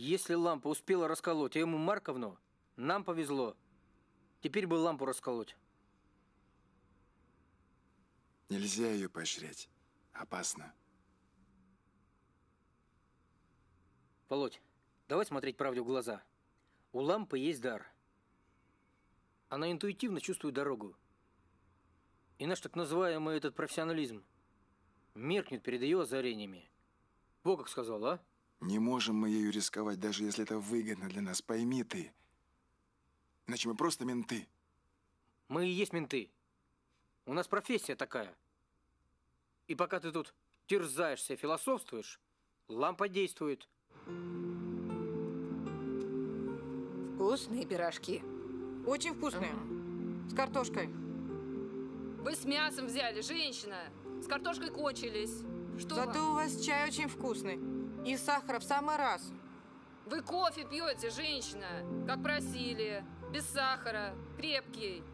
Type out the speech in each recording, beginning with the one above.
Если лампа успела расколоть а ему Марковну, нам повезло. Теперь бы лампу расколоть. Нельзя ее поощрять. Опасно. Володь, давай смотреть правде в глаза. У лампы есть дар. Она интуитивно чувствует дорогу. И наш так называемый этот профессионализм меркнет перед ее озарениями. Во как сказал, а? Не можем мы ею рисковать, даже если это выгодно для нас. Пойми ты. Иначе мы просто менты. Мы и есть менты. У нас профессия такая. И пока ты тут терзаешься, философствуешь, лампа действует. Вкусные пирожки. Очень вкусные. С картошкой. Вы с мясом взяли, женщина. С картошкой кончились. Что Зато вам? у вас чай очень вкусный. И сахара в самый раз. Вы кофе пьете, женщина, как просили. Без сахара, крепкий.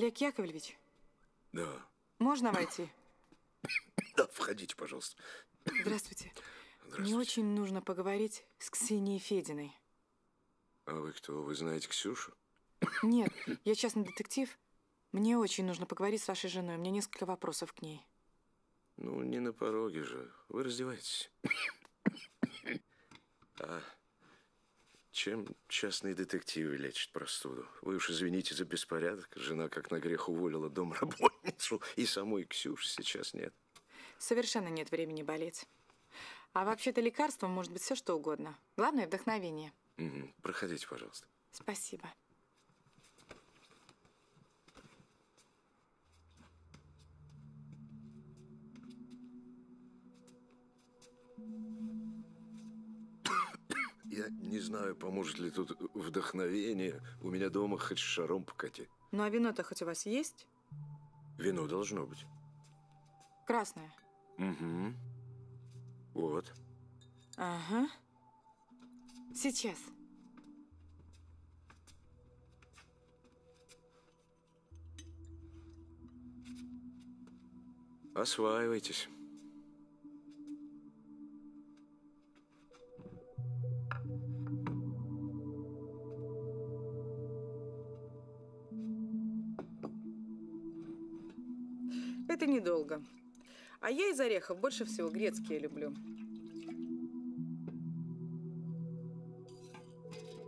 Олег Яковлевич, Да. можно войти? Да, входите, пожалуйста. Здравствуйте. Мне Здравствуйте. очень нужно поговорить с Ксенией Фединой. А вы кто? Вы знаете Ксюшу? Нет, я частный детектив. Мне очень нужно поговорить с вашей женой. У меня несколько вопросов к ней. Ну, не на пороге же. Вы раздеваетесь. А чем частные детективы лечат простуду? Вы уж извините за беспорядок. Жена как на грех уволила домработницу. И самой Ксюши сейчас нет. Совершенно нет времени болеть. А вообще-то лекарством может быть все что угодно. Главное – вдохновение. Мгм. Проходите, пожалуйста. Спасибо. Я не знаю, поможет ли тут вдохновение. У меня дома хоть шаром покати. Ну а вино-то хоть у вас есть? Вино должно быть. Красное. Угу. Вот. Ага. Сейчас. Осваивайтесь. Это недолго. А я из орехов больше всего грецкие люблю.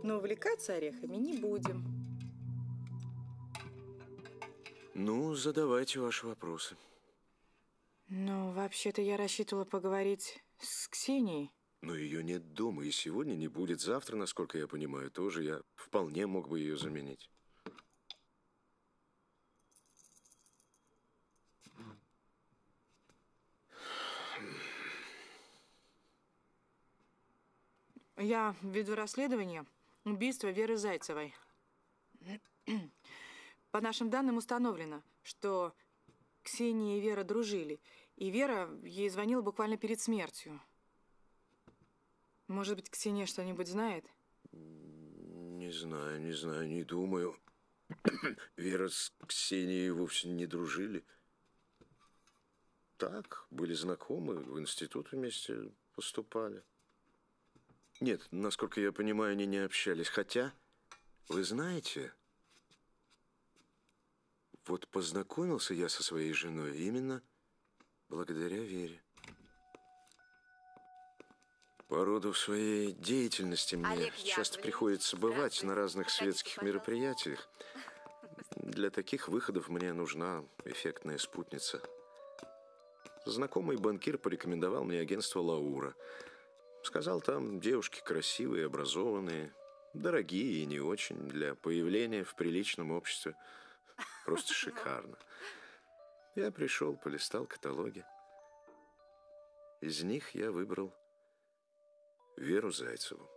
Но увлекаться орехами не будем. Ну, задавайте ваши вопросы. Ну, вообще-то я рассчитывала поговорить с Ксенией. Но ее нет дома, и сегодня не будет. Завтра, насколько я понимаю, тоже я вполне мог бы ее заменить. Я веду расследование убийства Веры Зайцевой. По нашим данным установлено, что Ксения и Вера дружили, и Вера ей звонила буквально перед смертью. Может быть, Ксения что-нибудь знает? Не знаю, не знаю, не думаю. Вера с Ксенией вовсе не дружили. Так, были знакомы, в институт вместе поступали. Нет, насколько я понимаю, они не общались. Хотя, вы знаете, вот познакомился я со своей женой именно благодаря Вере. По роду своей деятельности мне Олег часто Яковлевич, приходится бывать на разных светских пожалуйста. мероприятиях. Для таких выходов мне нужна эффектная спутница. Знакомый банкир порекомендовал мне агентство «Лаура». Сказал, там девушки красивые, образованные, дорогие и не очень для появления в приличном обществе. Просто шикарно. Я пришел, полистал каталоги. Из них я выбрал Веру Зайцеву.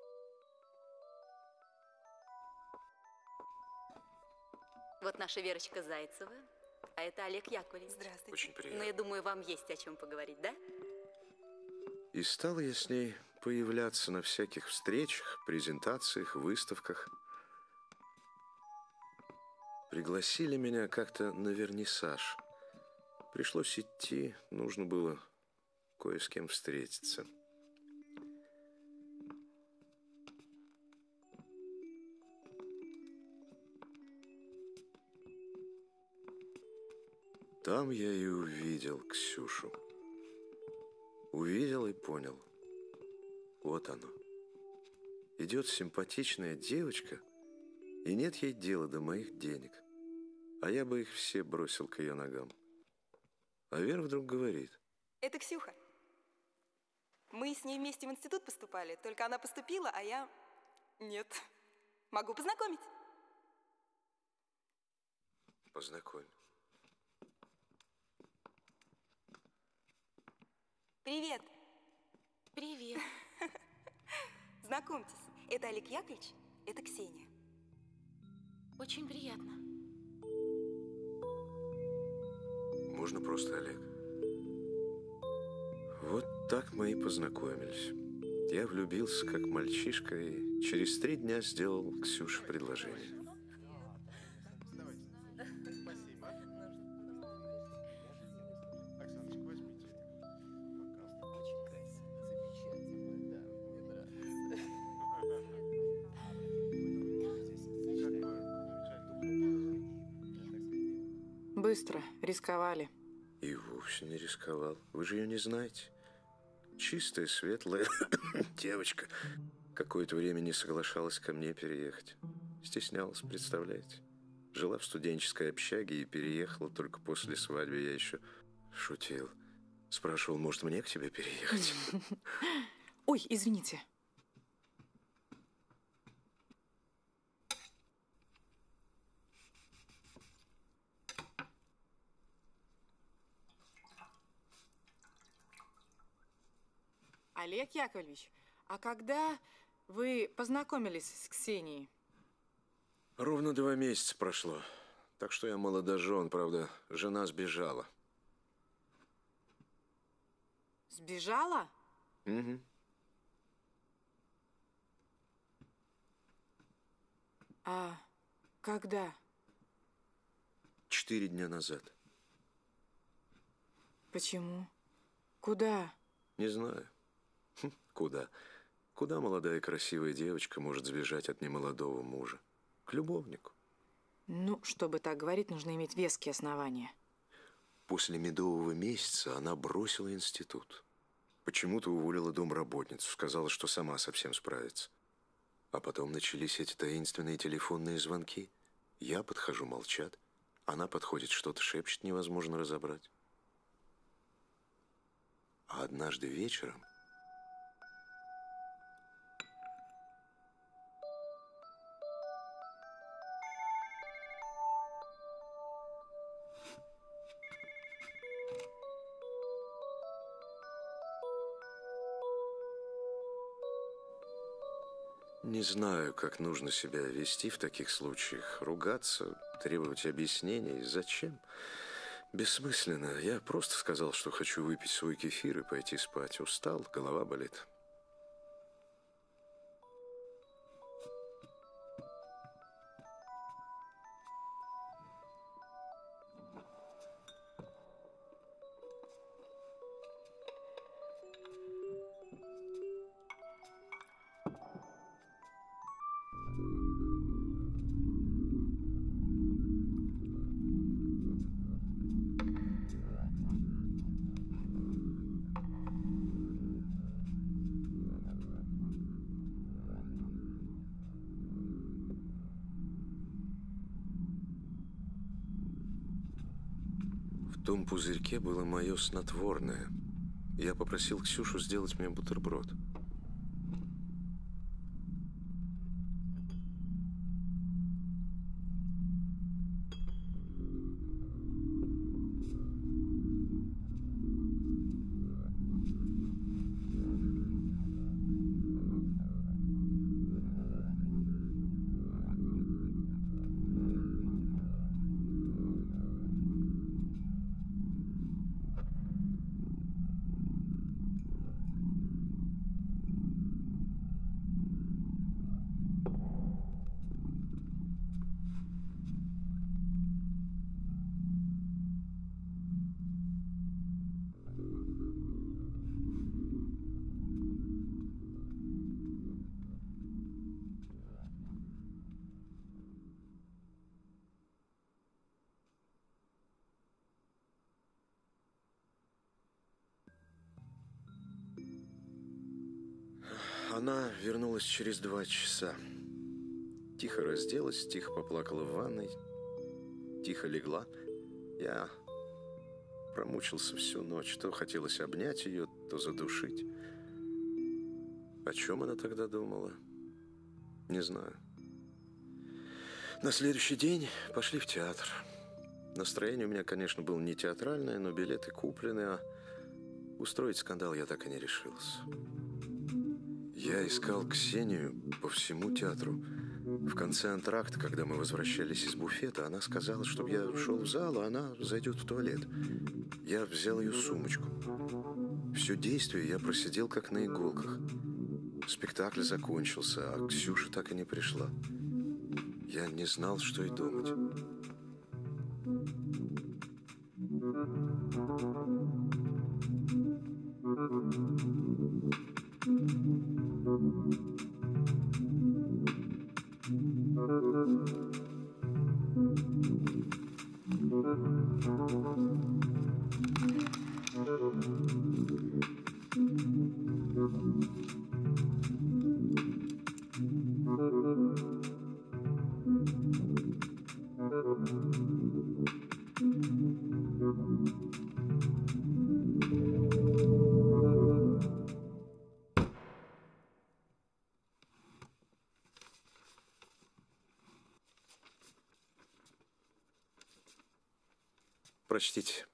Вот наша Верочка Зайцева, а это Олег Яковлевич. Здравствуйте. Очень Ну, приятно. я думаю, вам есть о чем поговорить, да? И стал я с ней появляться на всяких встречах, презентациях, выставках. Пригласили меня как-то на вернисаж. Пришлось идти, нужно было кое с кем встретиться. Там я и увидел Ксюшу. Увидел и понял. Вот оно. Идет симпатичная девочка, и нет ей дела до моих денег. А я бы их все бросил к ее ногам. А Вера вдруг говорит. Это Ксюха. Мы с ней вместе в институт поступали, только она поступила, а я... Нет. Могу познакомить. Познакомь. Привет. Привет. Знакомьтесь, это Олег Яковлевич, это Ксения. Очень приятно. Можно просто Олег. Вот так мы и познакомились. Я влюбился как мальчишка и через три дня сделал Ксюше предложение. Быстро, рисковали. И вовсе не рисковал. Вы же ее не знаете. Чистая, светлая девочка. Какое-то время не соглашалась ко мне переехать. Стеснялась, представляете? Жила в студенческой общаге и переехала только после свадьбы. Я еще шутил. Спрашивал, может, мне к тебе переехать? Ой, извините. Олег Яковлевич, а когда вы познакомились с Ксенией? Ровно два месяца прошло. Так что я молодожен, правда, жена сбежала. Сбежала? Угу. А когда? Четыре дня назад. Почему? Куда? Не знаю. Куда? Куда молодая красивая девочка может сбежать от немолодого мужа? К любовнику. Ну, чтобы так говорить, нужно иметь веские основания. После медового месяца она бросила институт. Почему-то уволила домработницу, сказала, что сама совсем справится. А потом начались эти таинственные телефонные звонки. Я подхожу, молчат. Она подходит, что-то шепчет, невозможно разобрать. А однажды вечером Не знаю, как нужно себя вести в таких случаях. Ругаться, требовать объяснений. Зачем? Бессмысленно. Я просто сказал, что хочу выпить свой кефир и пойти спать. Устал, голова болит. Том пузырьке было мое снотворное. Я попросил Ксюшу сделать мне бутерброд. Она вернулась через два часа. Тихо разделась, тихо поплакала в ванной, тихо легла. Я промучился всю ночь. То хотелось обнять ее, то задушить. О чем она тогда думала? Не знаю. На следующий день пошли в театр. Настроение у меня, конечно, было не театральное, но билеты куплены, а устроить скандал я так и не решился. Я искал Ксению по всему театру. В конце антракта, когда мы возвращались из буфета, она сказала, чтобы я шел в зал, а она зайдет в туалет. Я взял ее сумочку. Все действие я просидел как на иголках. Спектакль закончился, а Ксюша так и не пришла. Я не знал, что и думать. Прочтите.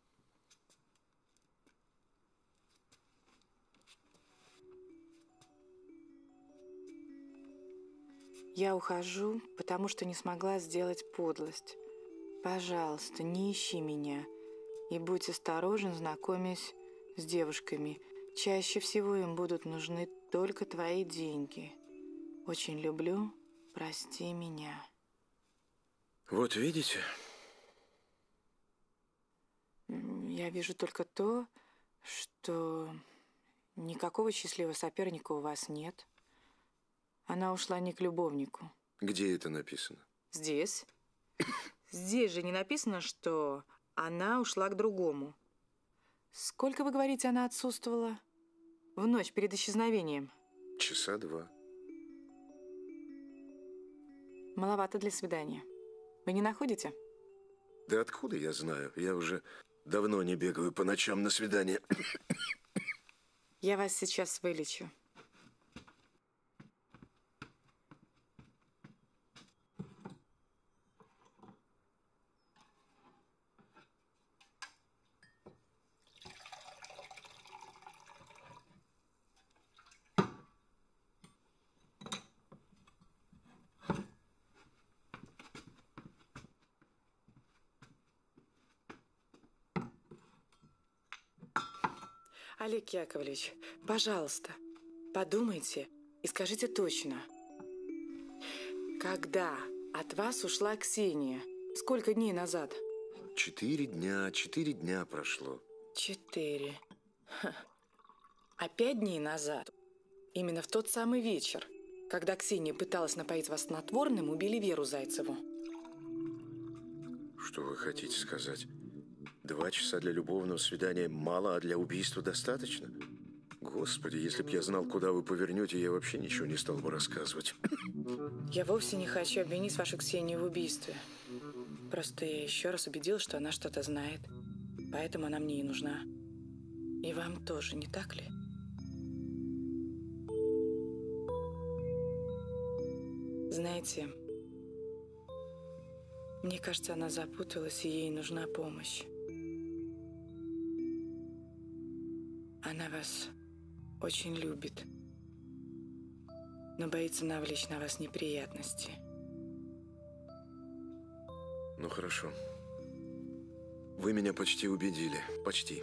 Я ухожу, потому что не смогла сделать подлость. Пожалуйста, не ищи меня и будь осторожен, знакомясь с девушками. Чаще всего им будут нужны только твои деньги. Очень люблю, прости меня. Вот видите, Я вижу только то, что никакого счастливого соперника у вас нет. Она ушла не к любовнику. где это написано? Здесь. Здесь же не написано, что она ушла к другому. Сколько, вы говорите, она отсутствовала? В ночь перед исчезновением. Часа два. Маловато для свидания. Вы не находите? Да откуда я знаю? Я уже давно не бегаю по ночам на свидание. Я вас сейчас вылечу. Олег Яковлевич, пожалуйста, подумайте и скажите точно. Когда от вас ушла Ксения? Сколько дней назад? Четыре дня, четыре дня прошло. Четыре. Ха. А пять дней назад, именно в тот самый вечер, когда Ксения пыталась напоить вас снотворным, убили Веру Зайцеву. Что вы хотите сказать? Два часа для любовного свидания мало, а для убийства достаточно? Господи, если б я знал, куда вы повернете, я вообще ничего не стал бы рассказывать. Я вовсе не хочу обвинить вашу Ксению в убийстве. Просто я еще раз убедилась, что она что-то знает. Поэтому она мне и нужна. И вам тоже, не так ли? Знаете, мне кажется, она запуталась, и ей нужна помощь. Она вас очень любит, но боится навлечь на вас неприятности. Ну хорошо. Вы меня почти убедили. Почти.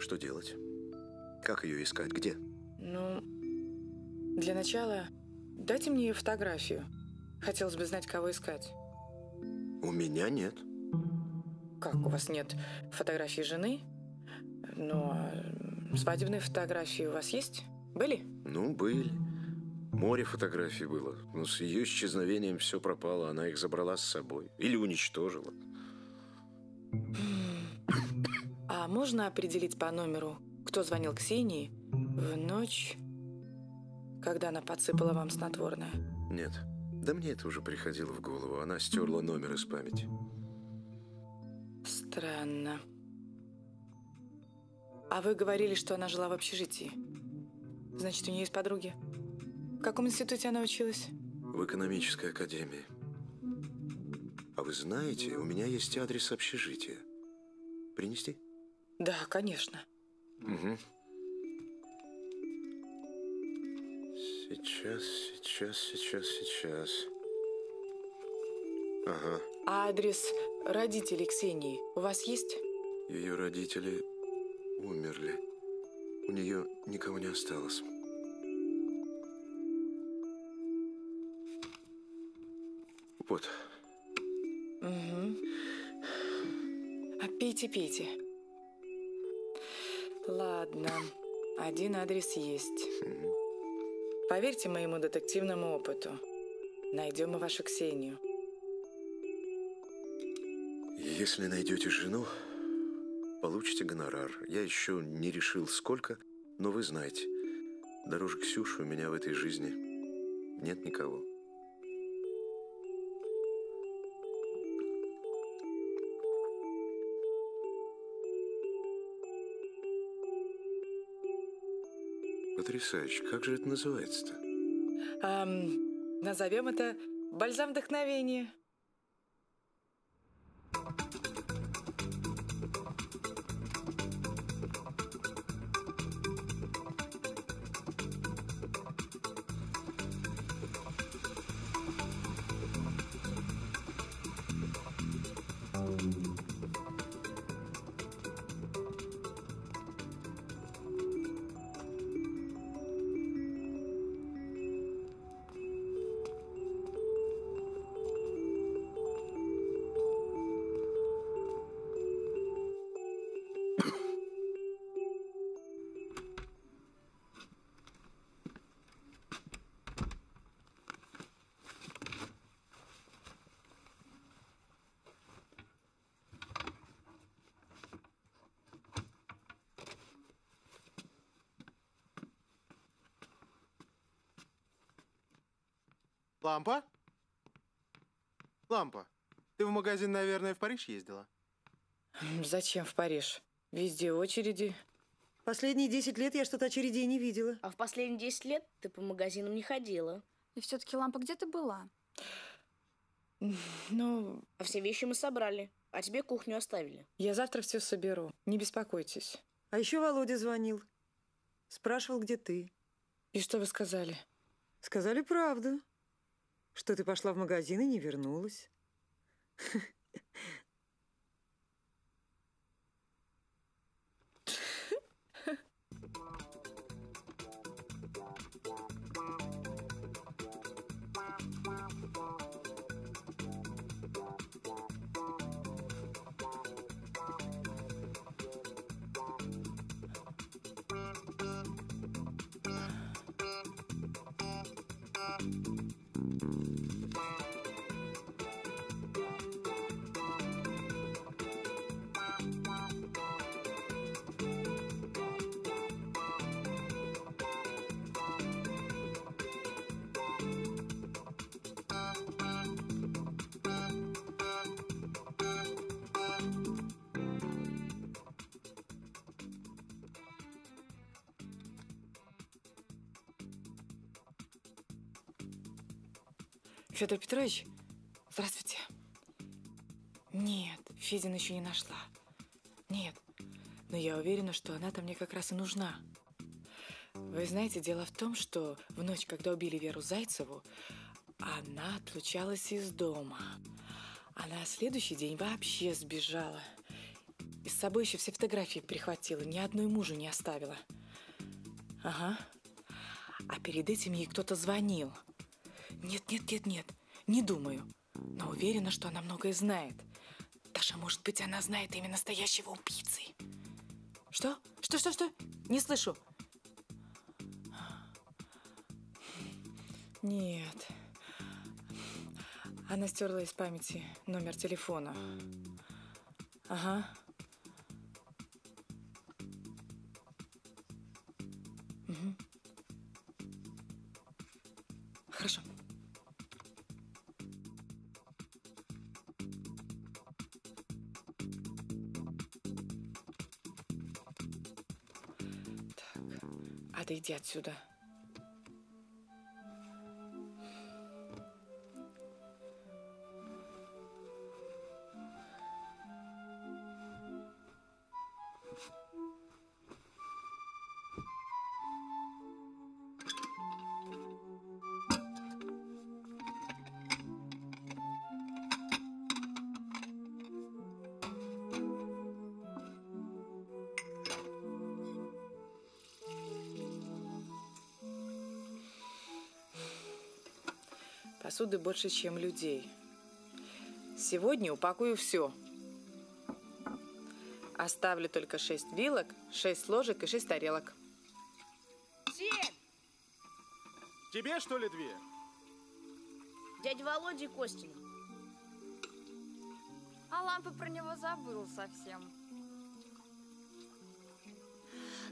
Что делать? Как ее искать? Где? Ну, для начала дайте мне ее фотографию. Хотелось бы знать, кого искать. У меня нет. Как, у вас нет фотографии жены? Ну, а свадебные фотографии у вас есть? Были? Ну, были. Море фотографий было. Но с ее исчезновением все пропало. Она их забрала с собой. Или уничтожила. А можно определить по номеру, кто звонил Ксении в ночь, когда она подсыпала вам снотворное? Нет. Да мне это уже приходило в голову. Она стерла номер из памяти. Странно. А вы говорили, что она жила в общежитии. Значит, у нее есть подруги. В каком институте она училась? В экономической академии. А вы знаете, у меня есть адрес общежития. Принести? Да, конечно. Угу. Сейчас, сейчас, сейчас, сейчас. Ага. А адрес родителей Ксении у вас есть? Ее родители умерли. У нее никого не осталось. Вот. Угу. А пейте, пейте. Ладно, один адрес есть. Поверьте моему детективному опыту. Найдем мы вашу Ксению. Если найдете жену, получите гонорар. Я еще не решил, сколько, но вы знаете, дороже Ксюши у меня в этой жизни нет никого. Потрясающе. Как же это называется-то? Ам, назовем это бальзам вдохновения. Лампа? Лампа, ты в магазин, наверное, в Париж ездила? Зачем в Париж? Везде очереди. Последние 10 лет я что-то очередей не видела. А в последние 10 лет ты по магазинам не ходила. И все-таки лампа где ты была? Ну, А все вещи мы собрали, а тебе кухню оставили. я завтра все соберу. Не беспокойтесь. А еще Володя звонил. Спрашивал, где ты. И что вы сказали? Сказали правду. Что ты пошла в магазин и не вернулась. Федор Петрович, здравствуйте. Нет, Федина еще не нашла. Нет, но я уверена, что она-то мне как раз и нужна. Вы знаете, дело в том, что в ночь, когда убили Веру Зайцеву, она отлучалась из дома. А на следующий день вообще сбежала. И с собой еще все фотографии прихватила, ни одной мужу не оставила. Ага. А перед этим ей кто-то звонил. Нет, нет, нет, нет, не думаю. Но уверена, что она многое знает. Даже, может быть, она знает имя настоящего убийцы. Что? Что, что, что? Не слышу. Нет. Она стерла из памяти номер телефона. Ага. Отойди отсюда. Посуды больше, чем людей. Сегодня упакую все. Оставлю только шесть вилок, шесть ложек и шесть тарелок. Семь! Тебе, что ли, две? Дядя Володя и Костина. А лампа про него забыл совсем.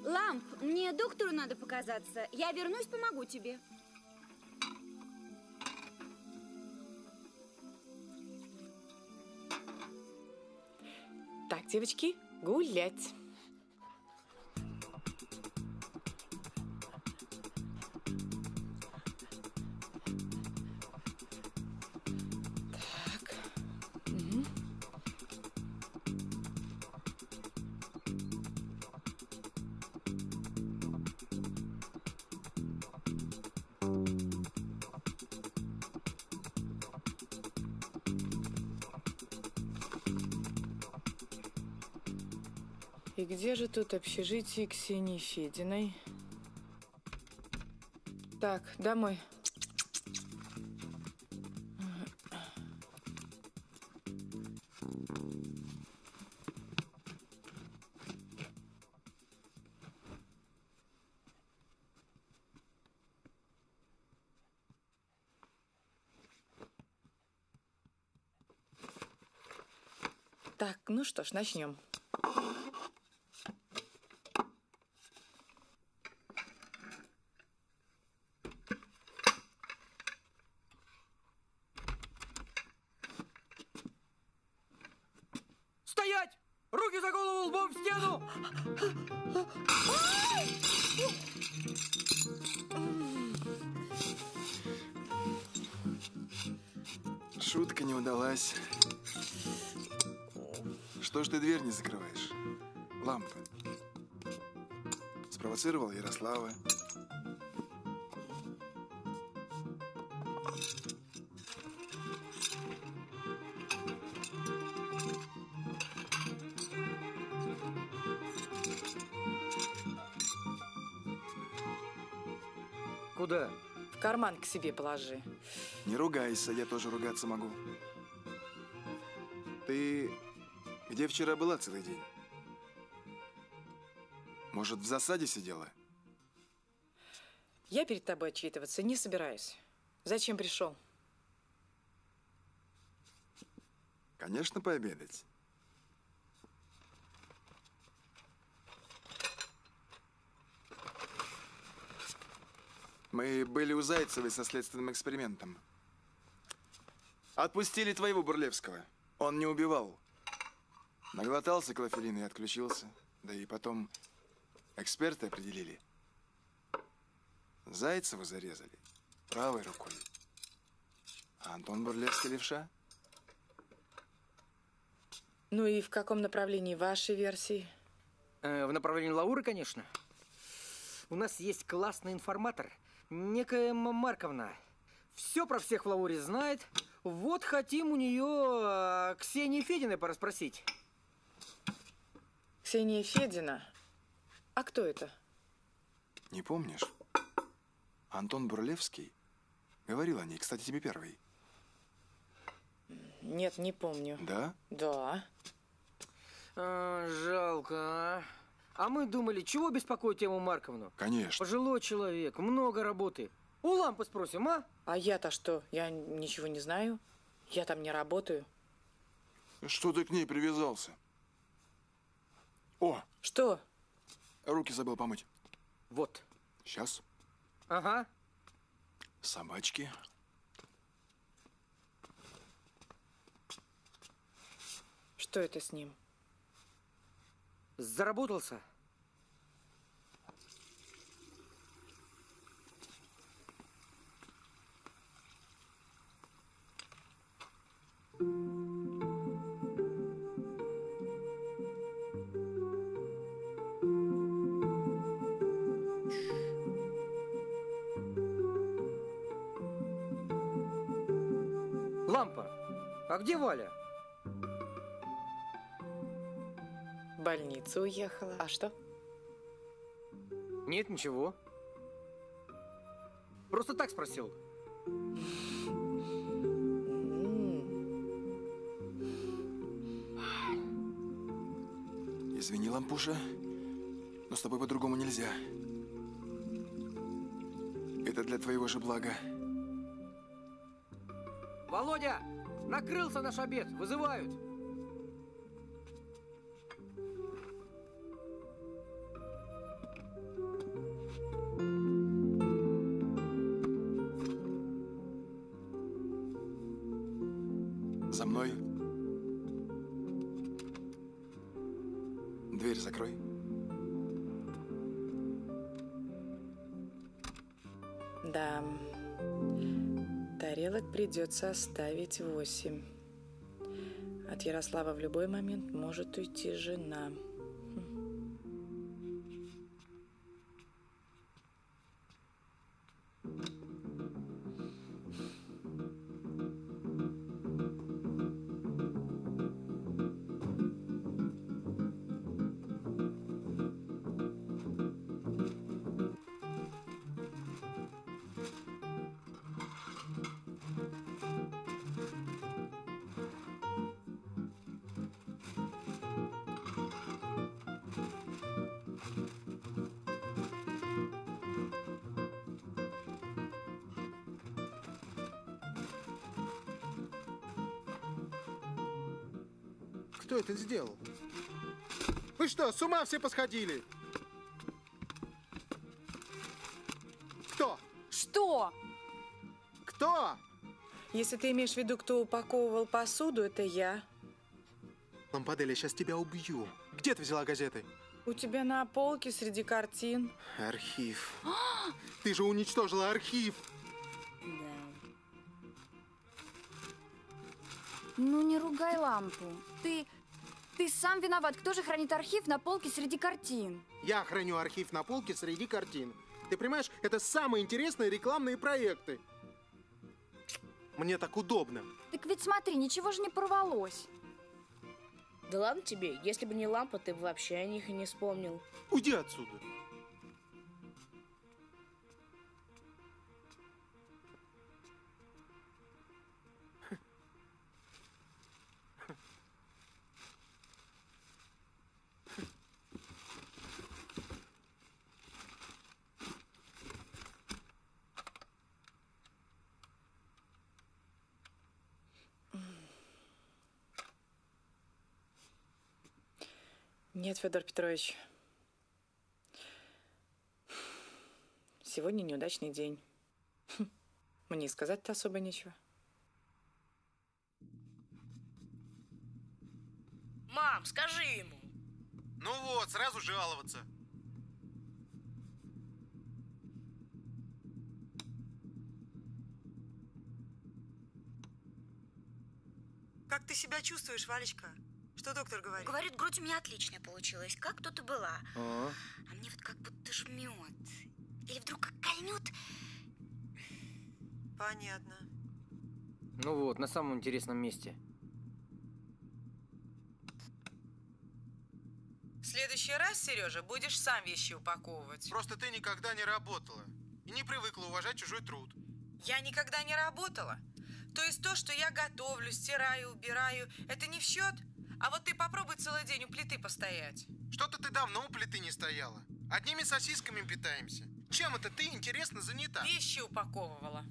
Ламп, мне доктору надо показаться. Я вернусь, помогу тебе. Девочки, гулять. И где же тут общежитие Ксении Фединой? Так, домой. Так, ну что ж, начнем. Спровоцировал Ярослава. Куда? В карман к себе положи. Не ругайся, я тоже ругаться могу. Ты где вчера была целый день? Может, в засаде сидела? Я перед тобой отчитываться не собираюсь. Зачем пришел? Конечно, пообедать. Мы были у Зайцевой со следственным экспериментом. Отпустили твоего Бурлевского. Он не убивал. Наглотался клофелина и отключился. Да и потом эксперты определили. Зайцеву зарезали правой рукой. А Антон Бурлевский левша? Ну и в каком направлении вашей версии? Э, в направлении Лауры, конечно. У нас есть классный информатор, некая Марковна. Все про всех в Лауре знает. Вот хотим у нее э, Ксении Фединой порасспросить. Ксения Федина? А кто это? Не помнишь? Антон Бурлевский говорил о ней, кстати, тебе первый. Нет, не помню. Да? Да. А, жалко, а. А мы думали, чего беспокоить Ему Марковну? Конечно. Пожилой человек, много работы. У лампы спросим, а? А я-то что? Я ничего не знаю. Я там не работаю. Что ты к ней привязался? О, Что? Руки забыл помыть. Вот. Сейчас. Ага. Собачки. Что это с ним? Заработался. Лампа, а где Валя? В больницу уехала. А что? Нет, ничего. Просто так спросил. Извини, Лампуша, но с тобой по-другому нельзя. Это для твоего же блага. Володя, накрылся наш обед, вызывают. Придется оставить восемь. От Ярослава в любой момент может уйти жена. Кто это сделал? Вы что, с ума все посходили? Кто? Что? Кто? Если ты имеешь в виду, кто упаковывал посуду, это я. Лампадель, я сейчас тебя убью. Где ты взяла газеты? У тебя на полке среди картин. Архив. Ты же уничтожила архив. Ну не ругай лампу. Ты... Ты сам виноват. Кто же хранит архив на полке среди картин? Я храню архив на полке среди картин. Ты понимаешь, это самые интересные рекламные проекты. Мне так удобно. Так ведь смотри, ничего же не порвалось. Да ладно тебе, если бы не лампа, ты бы вообще о них и не вспомнил. Уйди отсюда. Нет, Федор Петрович. Сегодня неудачный день. Мне сказать-то особо нечего. Мам, скажи ему. Ну вот, сразу жаловаться. Как ты себя чувствуешь, Валечка? Что доктор говорит? Говорит, грудь у меня отличная получилась, как тут и была. А? А мне вот как будто жмет. Или вдруг как кольнет. Понятно. Ну вот, на самом интересном месте. В следующий раз, Сережа, будешь сам вещи упаковывать. Просто ты никогда не работала и не привыкла уважать чужой труд. Я никогда не работала. То есть то, что я готовлю, стираю, убираю, это не в счет? А вот ты попробуй целый день у плиты постоять. Что-то ты давно у плиты не стояла. Одними сосисками питаемся. Чем это ты, интересно, занята? Вещи упаковывала.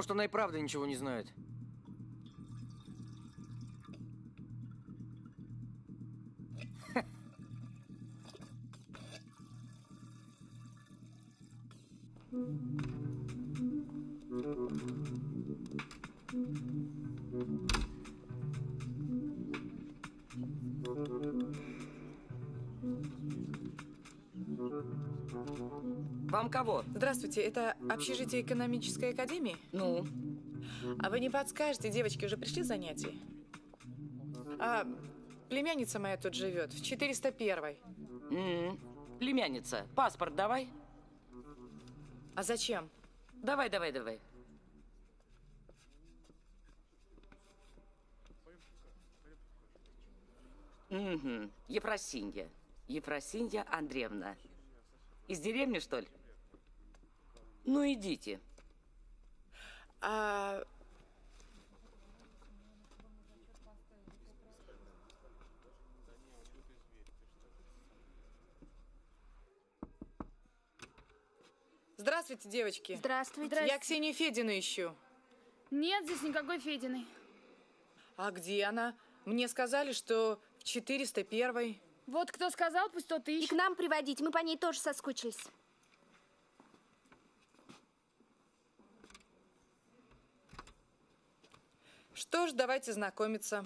Может, она и правда ничего не знает. Вам кого? Здравствуйте, это общежитие экономической академии? Ну? А вы не подскажете, девочки уже пришли занятия? А племянница моя тут живет, в 401 М, Племянница, паспорт давай. А зачем? Давай, давай, давай. Угу. Ефросинья. Ефросинья Андреевна. Из деревни, что ли? Ну, идите. А... Здравствуйте, девочки. Здравствуйте. Я Ксению Федину ищу. Нет здесь никакой Фединой. А где она? Мне сказали, что в 401 Вот кто сказал, пусть тот и И ищет. к нам приводить, мы по ней тоже соскучились. Что ж, давайте знакомиться.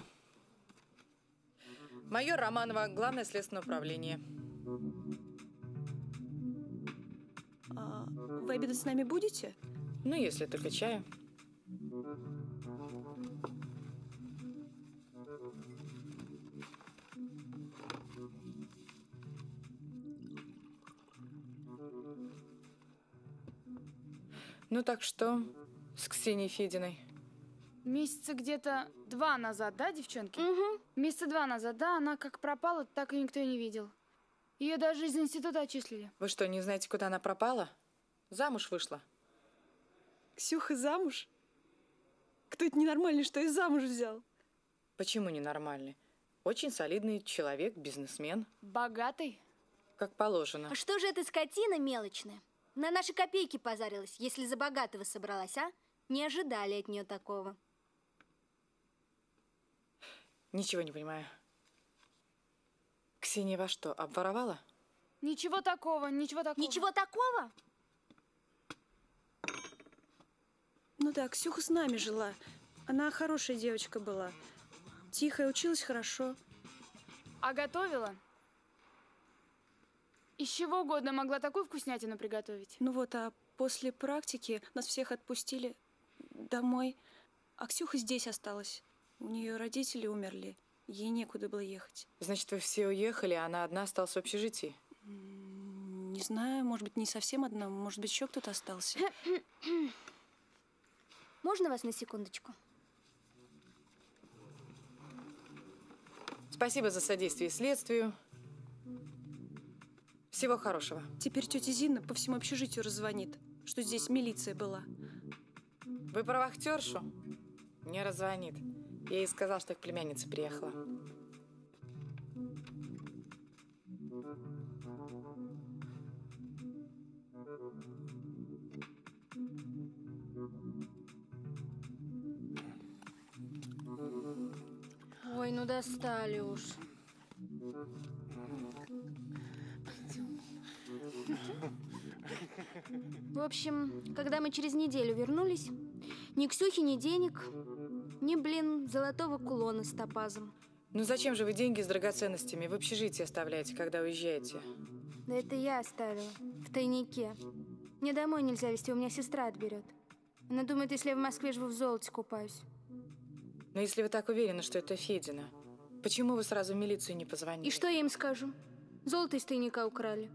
Майор Романова, Главное следственное управление. А вы обедать с нами будете? Ну, если только чаю. Ну так что с Ксенией Фединой? Месяца где-то два назад, да, девчонки? Угу. Месяца два назад, да, она как пропала, так и никто и не видел. Ее даже из института отчислили. Вы что, не знаете, куда она пропала? Замуж вышла. Ксюха замуж? Кто это ненормальный, что и замуж взял? Почему ненормальный? Очень солидный человек, бизнесмен. Богатый? Как положено. А что же эта скотина мелочная? На наши копейки позарилась, если за богатого собралась, а? Не ожидали от нее такого. Ничего не понимаю. Ксения во что, обворовала? Ничего такого, ничего такого. Ничего такого? Ну да, Ксюха с нами жила. Она хорошая девочка была. Тихая, училась хорошо. А готовила? Из чего угодно могла такую вкуснятину приготовить. Ну вот, а после практики нас всех отпустили домой. А Ксюха здесь осталась. У нее родители умерли. Ей некуда было ехать. Значит, вы все уехали, а она одна осталась в общежитии? Не знаю, может быть, не совсем одна, может быть, еще кто-то остался. Можно вас на секундочку? Спасибо за содействие следствию. Всего хорошего. Теперь тетя Зина по всему общежитию раззвонит, что здесь милиция была. Вы про вахтершу? Не раззвонит. Я ей сказал, что к племяннице приехала. Ой, ну достали уж. В общем, когда мы через неделю вернулись, ни Ксюхи, ни денег, ни, блин, золотого кулона с топазом. Ну зачем же вы деньги с драгоценностями в общежитии оставляете, когда уезжаете? Да это я оставила. В тайнике. Мне домой нельзя везти, у меня сестра отберет. Она думает, если я в Москве живу, в золоте купаюсь. Но если вы так уверены, что это Федина, почему вы сразу в милицию не позвонили? И что я им скажу? Золото из тайника украли.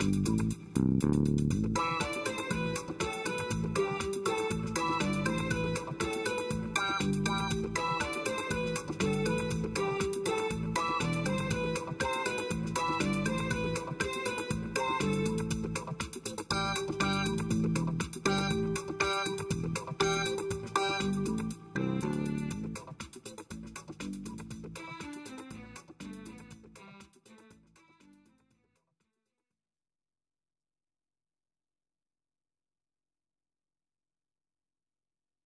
Bye.